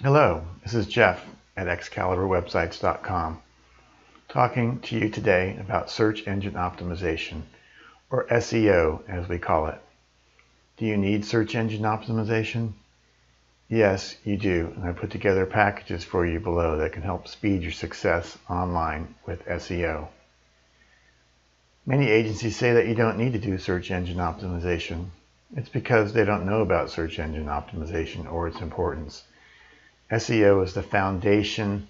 Hello, this is Jeff at ExcaliburWebsites.com talking to you today about search engine optimization, or SEO as we call it. Do you need search engine optimization? Yes, you do, and I put together packages for you below that can help speed your success online with SEO. Many agencies say that you don't need to do search engine optimization. It's because they don't know about search engine optimization or its importance. SEO is the foundation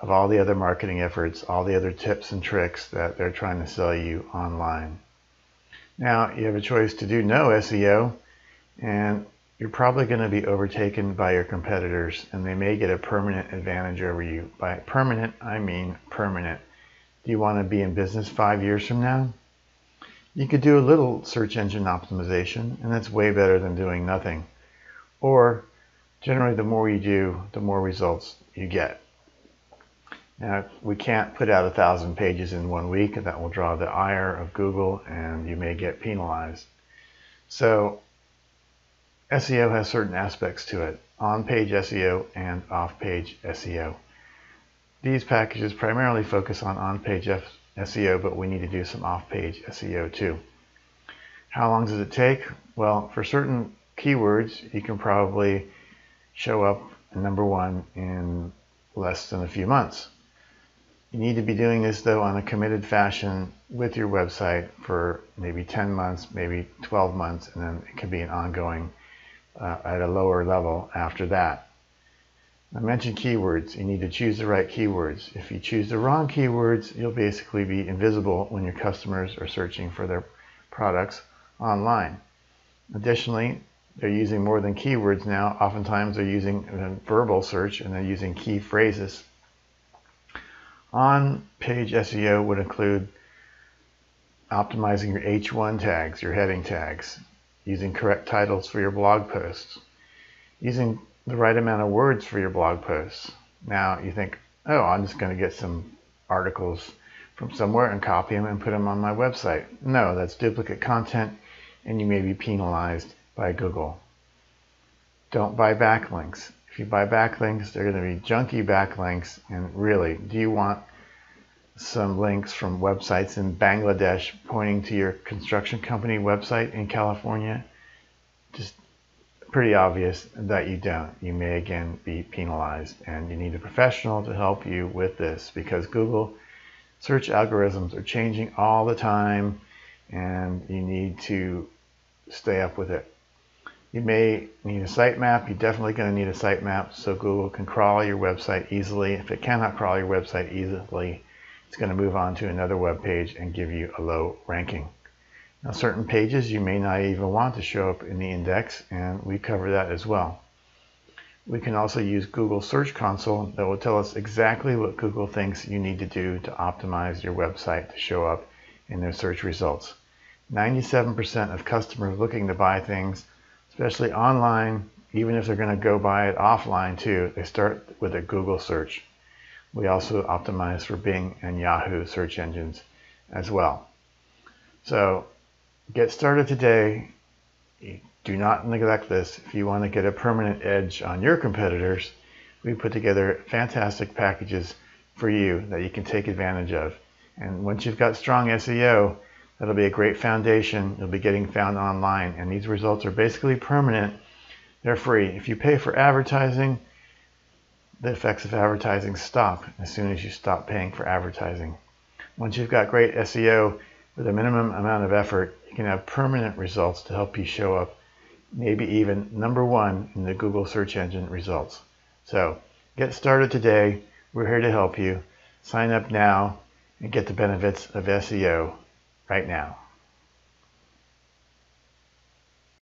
of all the other marketing efforts, all the other tips and tricks that they're trying to sell you online. Now, you have a choice to do no SEO, and you're probably going to be overtaken by your competitors, and they may get a permanent advantage over you. By permanent, I mean permanent. Do you want to be in business five years from now? You could do a little search engine optimization, and that's way better than doing nothing. Or generally the more you do, the more results you get. Now, we can't put out a thousand pages in one week, and that will draw the ire of Google, and you may get penalized. So, SEO has certain aspects to it on page SEO and off page SEO. These packages primarily focus on on page SEO, but we need to do some off page SEO too. How long does it take? Well, for certain keywords, you can probably show up number one in less than a few months. You need to be doing this though on a committed fashion with your website for maybe 10 months, maybe 12 months, and then it can be an ongoing uh, at a lower level after that. I mentioned keywords. You need to choose the right keywords. If you choose the wrong keywords, you'll basically be invisible when your customers are searching for their products online. Additionally, they're using more than keywords now. Oftentimes they're using verbal search and they're using key phrases. On page SEO would include optimizing your H1 tags, your heading tags, using correct titles for your blog posts, using the right amount of words for your blog posts. Now you think, oh, I'm just going to get some articles from somewhere and copy them and put them on my website. No, that's duplicate content and you may be penalized by Google. Don't buy backlinks. If you buy backlinks, they're going to be junky backlinks. And really, do you want some links from websites in Bangladesh pointing to your construction company website in California? Just pretty obvious that you don't. You may again be penalized, and you need a professional to help you with this because Google search algorithms are changing all the time, and you need to stay up with it. You may need a sitemap. You're definitely going to need a sitemap so Google can crawl your website easily. If it cannot crawl your website easily, it's going to move on to another web page and give you a low ranking. Now, certain pages you may not even want to show up in the index, and we cover that as well. We can also use Google Search Console that will tell us exactly what Google thinks you need to do to optimize your website to show up in their search results. 97% of customers looking to buy things especially online, even if they're going to go buy it offline too, they start with a Google search. We also optimize for Bing and Yahoo search engines as well. So get started today. Do not neglect this. If you want to get a permanent edge on your competitors, we put together fantastic packages for you that you can take advantage of. And once you've got strong SEO, That'll be a great foundation. You'll be getting found online. And these results are basically permanent. They're free. If you pay for advertising, the effects of advertising stop as soon as you stop paying for advertising. Once you've got great SEO with a minimum amount of effort, you can have permanent results to help you show up, maybe even number one in the Google search engine results. So get started today. We're here to help you. Sign up now and get the benefits of SEO right now.